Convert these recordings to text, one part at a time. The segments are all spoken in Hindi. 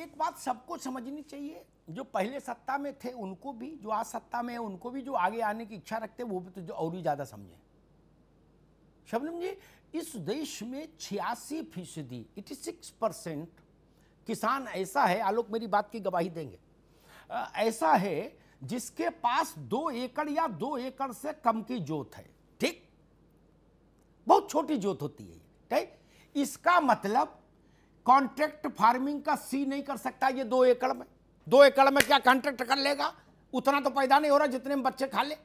एक बात सबको समझनी चाहिए। जो पहले सत्ता में थे, उनको भी, जो आज सत्ता में है, उनको भी जो आगे आने की इच्छा रखते हैं, वो भी तो जो और ही ज़्यादा समझे। शबनम जी, इस देश में छियासी फ़ीसदी एटी सिक्स परसेंट किसान ऐसा है, आलोक मेरी बात की गवाही देंगे। ऐसा है जिसके पास दो एकड़ या दो एकड़ से कम की जोत है। ठीक? बहुत छोटी जोत होती है ठीक? इसका मतलब कॉन्ट्रैक्ट फ़ार्मिंग का सी नहीं कर सकता ये दो एकड़ में। दो एकड़ में क्या कॉन्ट्रैक्ट कर लेगा? उतना तो पैदा नहीं हो रहा जितने बच्चे खा ले।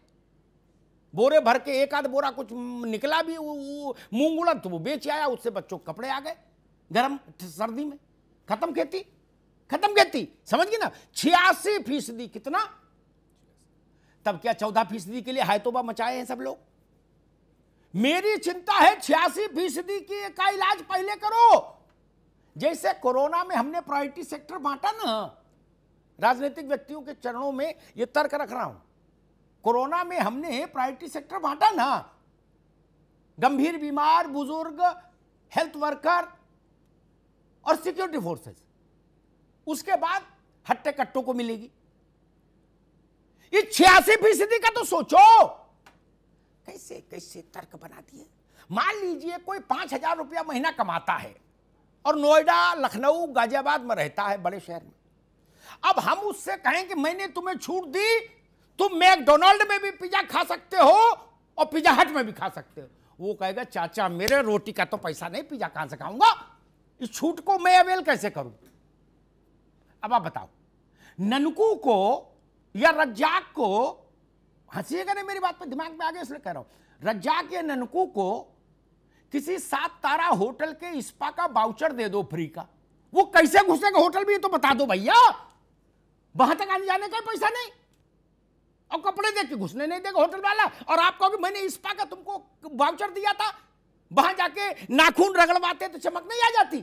बोरे भर के एक आध बोरा कुछ निकला भी मूंग उड़द तो वो बेच आया, उससे बच्चों को कपड़े आ गए गर्म सर्दी में। खत्म खेती खत्म खेती, समझ गई ना? छियासी फ़ीसदी कितना? तब क्या चौदह फ़ीसदी के लिए हायतोबा मचाए हैं सब लोग? मेरी चिंता है छियासी फ़ीसदी की का इलाज पहले करो। जैसे कोरोना में हमने प्रायोरिटी सेक्टर बांटा ना, राजनीतिक व्यक्तियों के चरणों में ये तर्क रख रहा हूँ। कोरोना में हमने प्रायोरिटी सेक्टर बांटा ना, गंभीर बीमार, बुज़ुर्ग, हेल्थ वर्कर और सिक्योरिटी फोर्सेस। उसके बाद हट्टे कट्टों को मिलेगी। ये छियासी फ़ीसदी का तो सोचो, कैसे कैसे तर्क बना दिए? मान लीजिए कोई पाँच हज़ार रुपया महीना कमाता है। और नोएडा लखनऊ गाजियाबाद में रहता है बड़े शहर में। अब हम उससे कहें कि मैंने तुम्हें छूट दी, तुम मैकडोनाल्ड में भी पिज्जा खा सकते हो और पिज्जा हट में भी खा सकते हो। वो कहेगा, चाचा, मेरे रोटी का तो पैसा नहीं, पिज्जा कहाँ से खाऊँगा? इस छूट को मैं अवेल कैसे करूँ? अब आप बताओ, ननकू को या रज्जाक को, हंसीएगा नहीं मेरी बात पे, दिमाग में आ गया इसलिए कह रहा हूँ, रज्जाक या ननकू को किसी सात तारा होटल के स्पा का बाउचर दे दो फ्री का। वो कैसे घुसेगा होटल ये तो बता दो भैया। वहाँ तक आने जाने का पैसा नहीं। और कपड़े दे के घुसने नहीं देगा होटल वाला। और आप कहोगे, मैंने स्पा का तुमको बाउचर दिया था। वहाँ जाके नाखून रगड़वाते तो चमक नहीं आ जाती।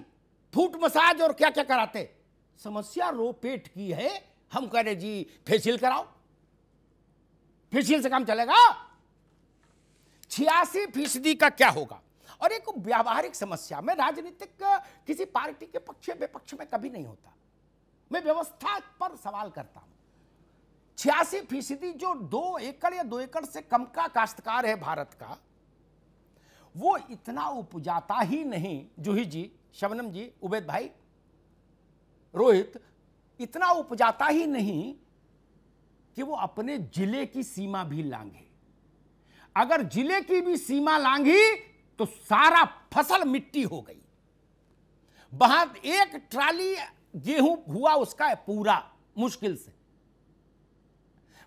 फूट मसाज और क्या क्या कराते? समस्या रो पेट की है। हम कह रहे, जी फेशियल कराओ। फेशियल से काम चलेगा। छियासी फ़ीसदी का क्या होगा? और एक व्यावहारिक समस्या, में राजनीतिक किसी पार्टी के पक्ष, विपक्ष में कभी नहीं होता। मैं व्यवस्था पर सवाल करता हूँ। छियासी फ़ीसदी जो दो एकड़ या दो एकड़ से कम का काश्तकार है भारत का, वो इतना उपजाता ही नहीं। जूही जी, शबनम जी, उबैद भाई, रोहित, इतना उपजाता ही नहीं कि वो अपने ज़िले की सीमा भी लांघे। अगर ज़िले की भी सीमा लांघी तो सारा फ़सल मिट्टी हो गई। वहाँ एक ट्राली गेहूँ हुआ उसका है पूरा, मुश्किल से।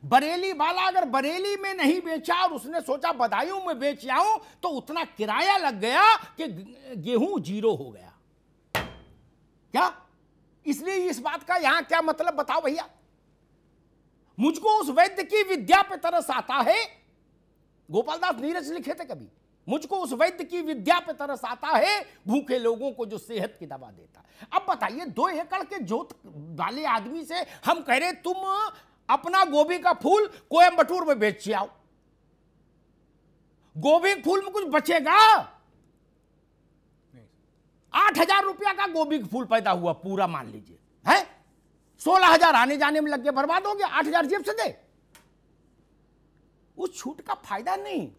बरेली वाला अगर बरेली में नहीं बेचा और उसने सोचा बदायूं में बेच आऊँ तो उतना किराया लग गया कि गेहूँ ज़ीरो हो गया। क्या? इसलिए इस बात का यहाँ क्या मतलब बताओ भैया? मुझको उस वैद्य की विद्या पे तरस आता है। गोपालदास नीरज लिखे थे कभी? मुझको उस वैद्य की विद्या पे तरस आता है, भूखे लोगों को जो सेहत की दवा देता अब बताइए, दो एकड़ के जोत वाले आदमी से हम कह रहे तुम अपना गोभी का फूल कोयम्बटूर में बेच आओ गोभी फूल में कुछ बचेगा? आठ हज़ार रुपया का गोभी का फूल पैदा हुआ, पूरा मान लीजिए। है? सोलह हज़ार आने जाने में लग गया, बर्बाद हो गया, आठ हज़ार जेब से दे। उस छूट का फ़ायदा नहीं।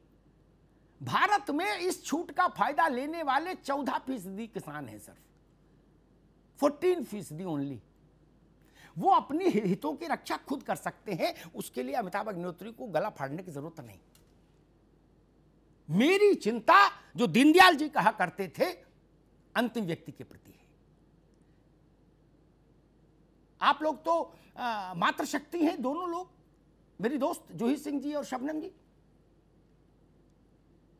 भारत में इस छूट का फ़ायदा लेने वाले चौदह फ़ीसदी किसान हैं सर फोर्टीन फ़ीसदी ओनली वो अपनी हितों की रक्षा खुद कर सकते हैं, उसके लिए अमिताभ अग्निहोत्री को गला फाड़ने की ज़रूरत नहीं। मेरी चिंता, जो दीनदयाल जी कहा करते थे, अंतिम व्यक्ति के प्रति है। आप लोग तो मातृशक्ति हैं दोनों लोग। मेरी दोस्त जूही सिंह जी और शबनम जी।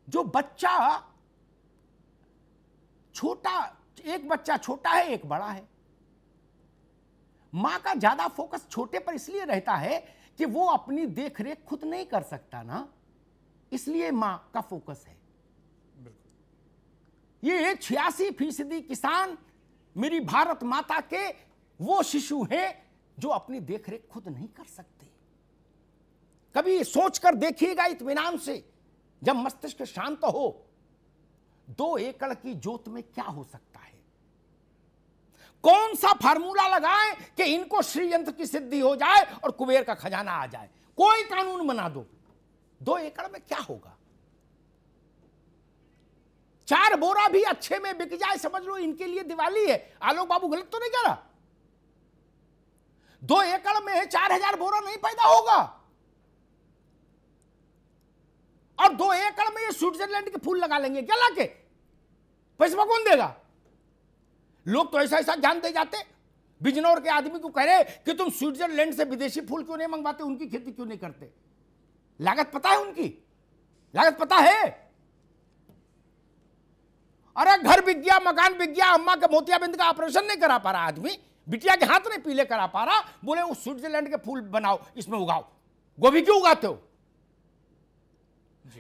जो बच्चा छोटा एक बच्चा छोटा है एक बड़ा है। माँ का ज़्यादा फोकस छोटे पर इसलिए रहता है कि वो अपनी देखरेख खुद नहीं कर सकता ना इसलिए माँ का फोकस है। ये छियासी फ़ीसदी किसान मेरी भारत माता के वो शिशु हैं जो अपनी देखरेख खुद नहीं कर सकते। कभी सोचकर देखिएगा इत्मीनान से जब मस्तिष्क शांत हो, दो एकड़ की जोत में क्या हो सकता है? कौन सा फार्मूला लगाएँ कि इनको श्रीयंत्र की सिद्धि हो जाए और कुबेर का खजाना आ जाए? कोई कानून बना दो। दो एकड़ में क्या होगा? चार बोरा भी अच्छे में बिक जाए, समझ लो इनके लिए दिवाली है। आलोक बाबू गलत तो नहीं कह रहा? दो एकड़ में चार हज़ार बोरा नहीं पैदा होगा। और दो एकड़ में ये स्विट्जरलैंड के फूल लगा लेंगे, क्या लाके? पैसा कौन देगा? लोग तो ऐसा ऐसा ध्यान दे जाते, बिजनौर के आदमी को कह रहे कि तुम स्विट्जरलैंड से विदेशी फूल क्यों नहीं मंगवाते, उनकी खेती क्यों नहीं करते? लागत पता है उनकी? लागत पता है? अरे घर बिक गया, मकान बिक गया, अम्मा के मोतियाबिंद का ऑपरेशन नहीं करा पा रहा आदमी। बिटिया के हाथ नहीं पीले करा पा रहा। बोले वो स्विट्जरलैंड के फूल बनाओ, इसमें उगाओ। गोभी क्यों उगाते हो?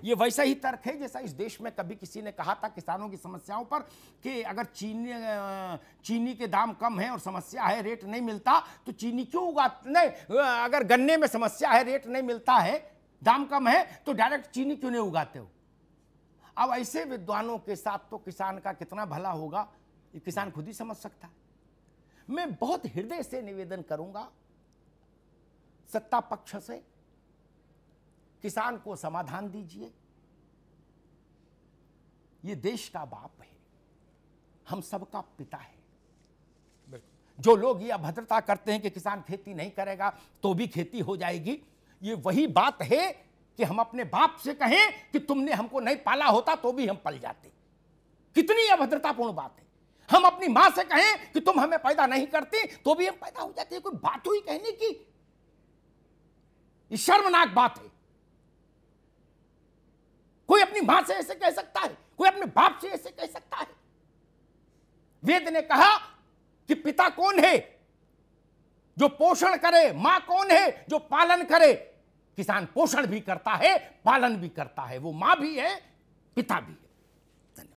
ये वैसा ही तर्क है जैसा इस देश में कभी किसी ने कहा था किसानों की समस्याओं पर कि अगर चीनी चीनी के दाम कम है और समस्या है, रेट नहीं मिलता तो चीनी क्यों उगा, नहीं अगर गन्ने में समस्या है, रेट नहीं मिलता है, दाम कम है तो डायरेक्ट चीनी क्यों नहीं उगाते हो? अब ऐसे विद्वानों के साथ तो किसान का कितना भला होगा, ये किसान खुद ही समझ सकता है। मैं बहुत हृदय से निवेदन करूँगा, सत्ता पक्ष से किसान को समाधान दीजिए। ये देश का बाप है। हम सबका पिता है। जो लोग ये अभद्रता करते हैं कि किसान खेती नहीं करेगा तो भी खेती हो जाएगी। ये वही बात है कि हम अपने बाप से कहें कि तुमने हमको नहीं पाला होता तो भी हम पल जाते। कितनी अभद्रतापूर्ण बात है। हम अपनी माँ से कहें कि तुम हमें पैदा नहीं करती तो भी हम पैदा हो जाते कोई बात हुई कहने की? शर्मनाक बात है। कोई अपनी माँ से ऐसे कह सकता है? कोई अपने बाप से ऐसे कह सकता है? वेद ने कहा कि पिता कौन है? जो पोषण करे, माँ कौन है? जो पालन करे। किसान पोषण भी करता है, पालन भी करता है। वो माँ भी है, पिता भी है।